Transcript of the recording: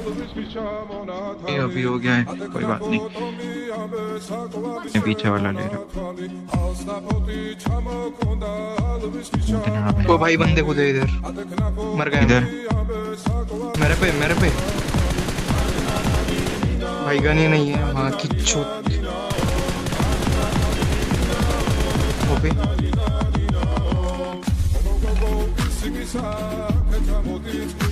ये अभी हो गया है कोई बात नहीं। मैं पीछे वाला ले रहा हूँ। वो भाई बंदे को दे इधर। मर गए इधर। मेरे पे मेरे पे। भाई गन ही नहीं है। वहाँ की छूत ओपे Sa चूत। ओपी